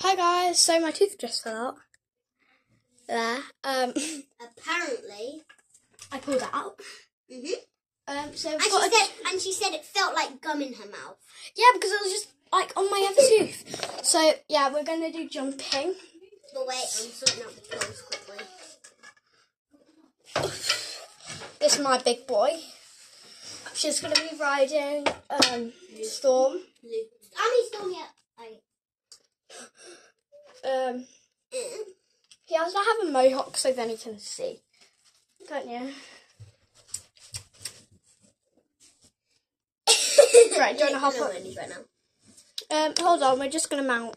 Hi guys, so my tooth just fell out. There. Um, Apparently. I pulled it out. Mm-hmm. Um, so And she a- said, and she said it felt like gum in her mouth. yeah, because it was just like on my other tooth. So yeah, we're gonna do jumping. But wait, I'm sorting out the pills quickly. This is my big boy. She's gonna be riding um Storm. I mean, still yet. I. Um, Mm. He has to have a mohawk so then he can see. Don't you? Right, do you wanna hop on? Right now. Um, hold on, we're just gonna mount.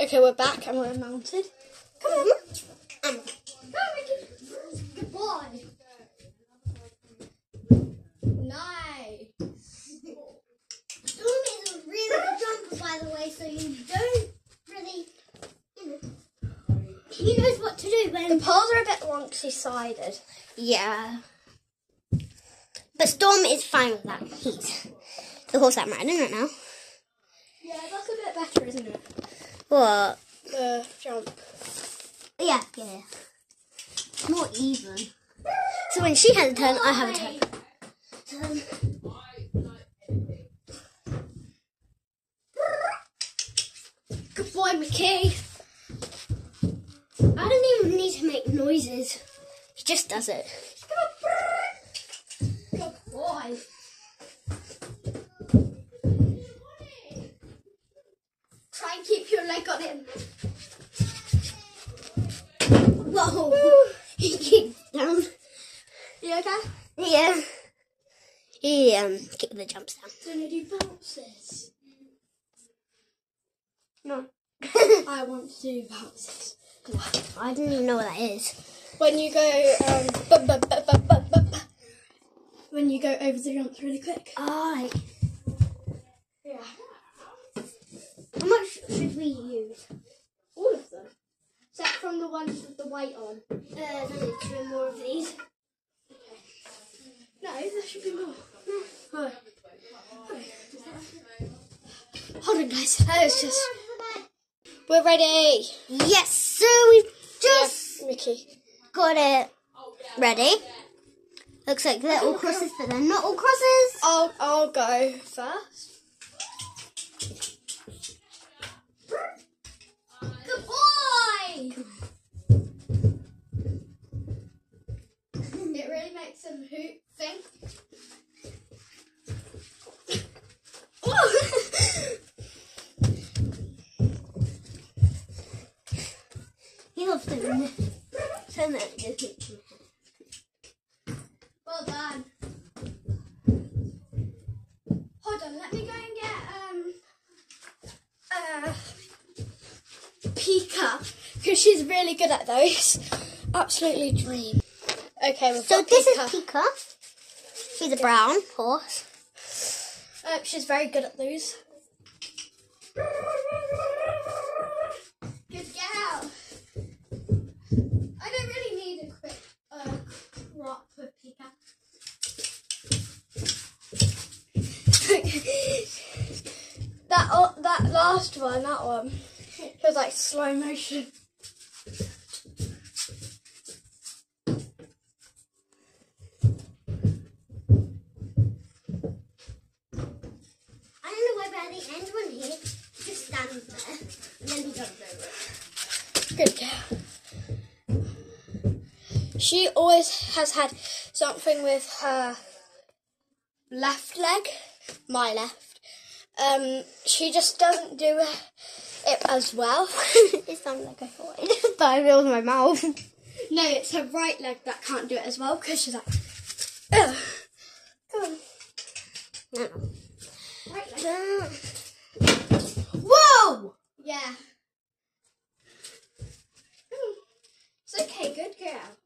Okay, we're back and we're mounted. Come on. Um, Good boy. Nice. Storm is a really good jumper, by the way, so you don't really, you know. He knows what to do The poles are a bit wonky sided. Yeah. But Storm is fine with that. He's the horse I'm riding right now. Yeah, that's a bit better, isn't it? What? The jump. Yeah, yeah. More even. So when she has a turn, I have a turn. Turn. Good boy, Mickey. To make noises. He just does it. Good boy. Try and keep your leg on him. Whoa! he kicked down. You okay? Yeah. He um kicked the jumps down. Gonna do bounces. No. I want to do bounces. I didn't even know what that is. When you go, um, bu- bu- bu- when you go over the jumps really quick. Alright. Yeah. How much should we use? All of them. Except from the ones with the white on. Uh, only two more of these. No, there should be more. Hold on, guys. That was just. We're ready. Yes, so we've just Yeah, Mickey. got it ready. Looks like they're all crosses, but they're not all crosses. I'll I'll go first. Good boy. It really makes them hoot think. He loves doing it. Turn that into Well done. Hold on, let me go and get um uh Pika because she's really good at those. Absolutely dream. Okay, we've So this Pika. is Pika. She's a brown horse. Uh, she's very good at those. Good gal. I don't really need a quick uh, crop with Pika. that oh, that last one, that one, it was like slow motion. She always has had something with her left leg, my left. Um, she just doesn't do it, it as well. it sounded like I thought it just died with my mouth. no, it's her right leg that can't do it as well because she's like, Ugh. Come on, No. right leg. Whoa! Yeah. Hmm. It's okay, good girl.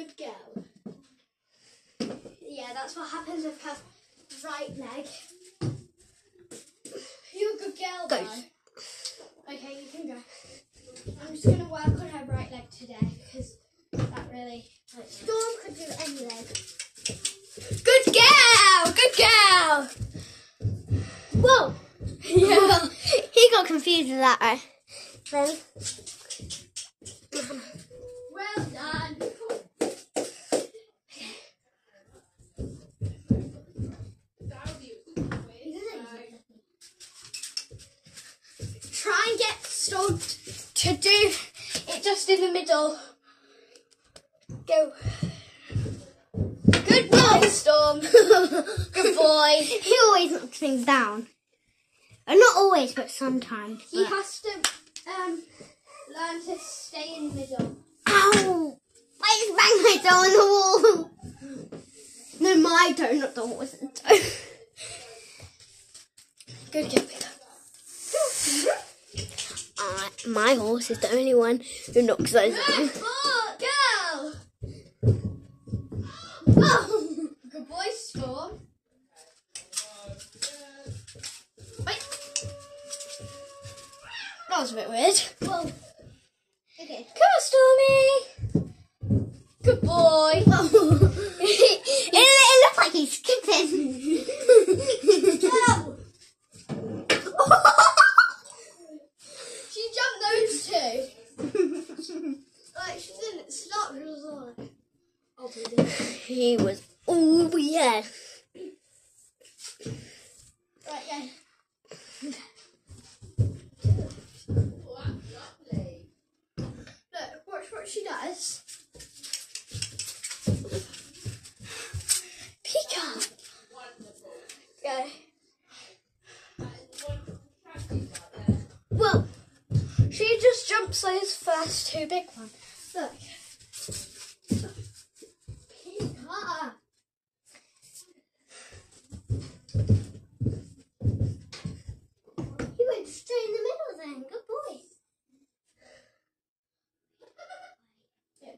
Good girl. Yeah, that's what happens with her right leg. You're a good girl, Go. though. Okay, you can go. I'm just gonna work on her right leg today because that really. me. Storm could do any leg. Good girl. Good girl. Whoa! Yeah. he got confused with that. uh, Then middle. Go. Good boy, Storm. Good boy. he always knocks things down. Uh, not always, but sometimes. He but- has to um, learn to stay in the middle. Ow! I just banged my toe on the wall. No, my toe, not the horse's toe. Good girl. My horse is the only one who knocks those down. Good boy. Oh, good boy, Storm. Wait. That was a bit weird. Whoa. Okay. Come on, Stormy. Good boy. it, it looks like he's skipping. She jumped those two. like she didn't stop. She was like, "I'll do this." he was. Oh yeah. Right, yeah. Look, watch what she does. Pika. Go. Well, she just jumps those first two big ones. Look. Pika. He went straight in the middle then. Good boy.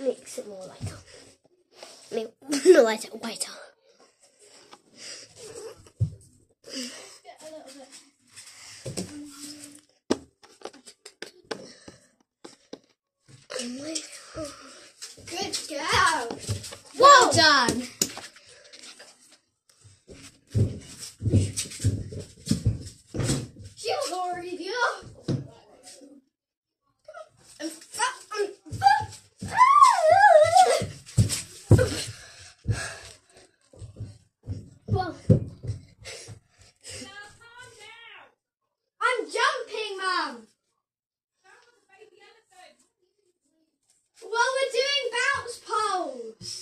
Makes it more lighter. Mean, not lighter, whiter. Get a little bit. Good girl. Well done. She was already the Well, I'm jumping, Mum. Well, we're doing bounce poles.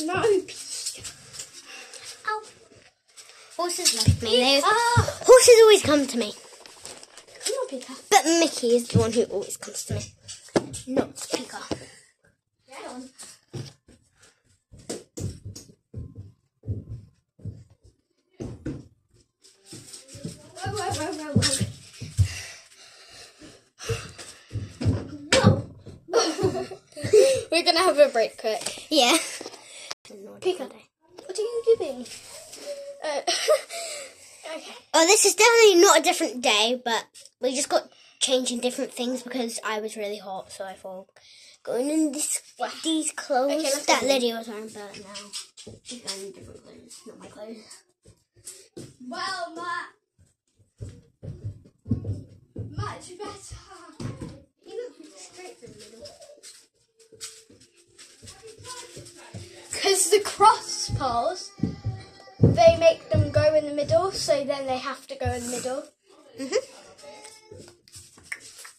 No. Ow. Horses like me. They, Ah, horses always come to me. come on, Pika. But Mickey is the one who always comes to me. Not Pika. Whoa, whoa. Whoa. We're gonna have a break quick. Yeah. Pika, what are you doing? Uh, okay. Oh, this is definitely not a different day, but we just got changing different things because I was really hot, so I thought going in this these clothes Okay, that. Lydia was wearing, but now she's going in different clothes, not my clothes. Well, Matt. Much better. You look straight through the middle. Because the cross poles, they make them go in the middle, so then they have to go in the middle. Mm-hmm.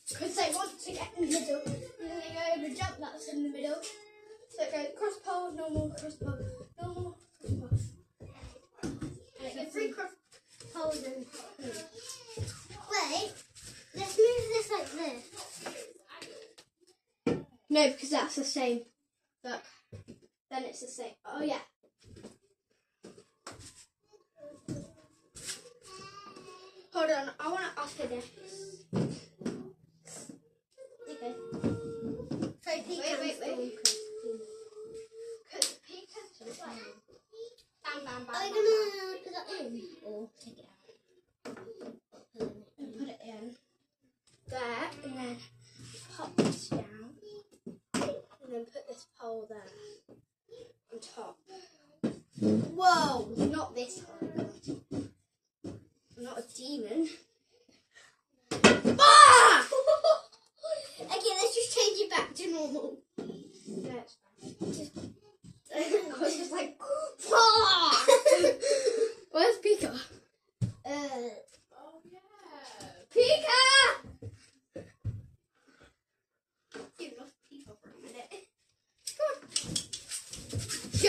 Because they want to get in the middle. And then they go over jump that's in the middle. So it goes cross pole, normal, cross pole, normal, cross pole. The three cross poles and. Wait, let's move this like this. No, because that's the same. Look. Then it's the same. Oh, yeah. Hold on, I want to up this. Okay. So Wait, wait, wait. Storm could- could just like bam, bam, bam, Are we bam, gonna put that in or take it out? and put it in there, and then pop this down, and then put this pole there on top. Whoa! Not this one. I'm not a demon. Ah! Okay, let's just change it back to normal. No, it's fine. Just- I was just like, Ah! where's Pika? uh, Pika! You lost Pika for a minute.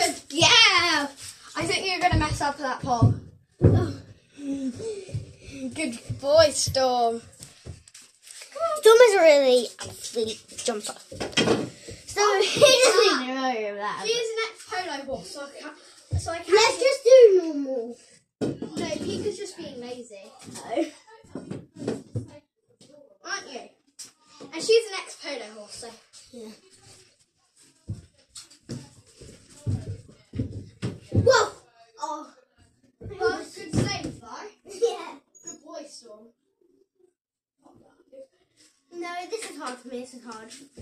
Good. Yeah! I think you're going to mess up that pole. Good boy, Storm. Storm is a really athlete jumper. So he doesn't even know that. She is an ex-polo horse, so I can't... So I can't Let's just do normal. No, Pika's just being lazy. No. Aren't you? And she's an ex-polo horse, so... Yeah. This is hard. Do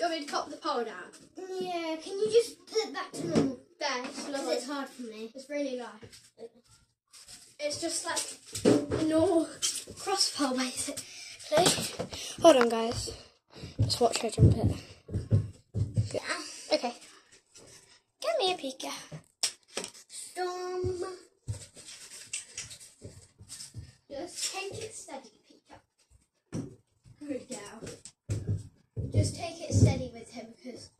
you want me to pop the pole down? Yeah. Can you just put it back to normal? There, it's it's hard for me. It's really low. It's just like a normal cross pole, basically. Hold on, guys. Just watch her jump it. Yeah. Okay. Get me a Pika. Storm. Just take it steady, Pika. Good girl. Just steady with him because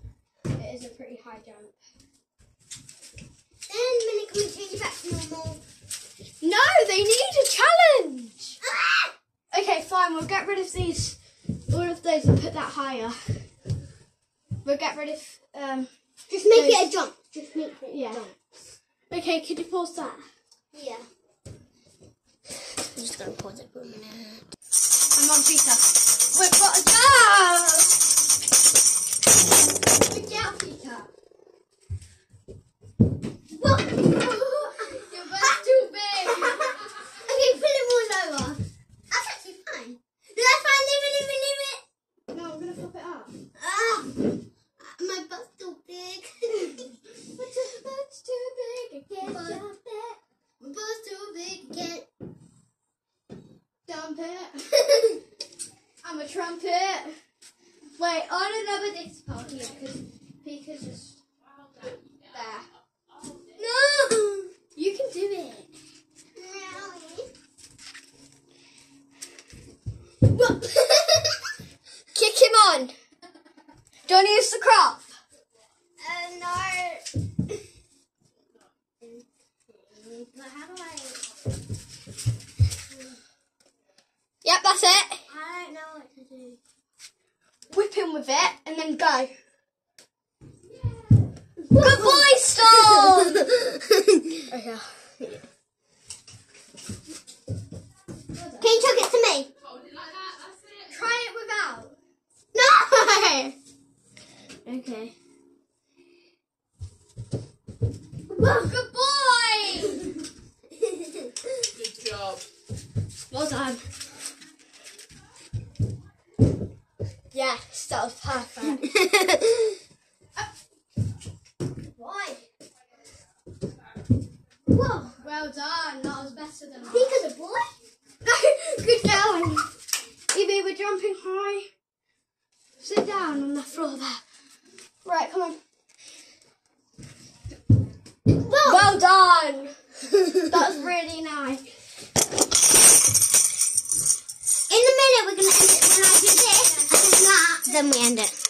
it is a pretty high jump. Then minute can we change it back to normal? No, they need a challenge. Ah! Okay, fine. We'll get rid of these, all of those, and put that higher. We'll get rid of. Um. Just make Those- it a jump. Just make it Yeah. a jump. Okay, could you pause that? Yeah. I'm just gonna pause it for a minute. I'm on Pika. We've got a jump. Job, Pika. Whoa! Your butt's too big. okay, pull it more lower. That's actually fine. No, that's fine. Leave it, leave it, leave it. no, I'm gonna flip it up. Ah! My butt's too big. But your butt's too big. I can't But- jump it. My butt's too big. Can't. Dump it. I'm a trumpet. Wait, on another disc part here because Pika's just there. No! You can do it. Whoa. Kick him on. Don't use the crop. Uh, no. But how do I? Yep, that's it. I don't know what to do. Whip him with it and then go. Good boy, Storm. okay. Can you chuck it to me? Try it without. No! Okay. Whoa. Good boy. Good job. Well done. Yes, that was perfect. Why? Whoa. Well done. That was better than mine. Pika's a boy? No, good going. Evie, we're jumping high. Sit down on the floor there. Right, come on. Whoa. Well done. That's really nice. In a minute, we're going to end it when I do this. And not, then we end it.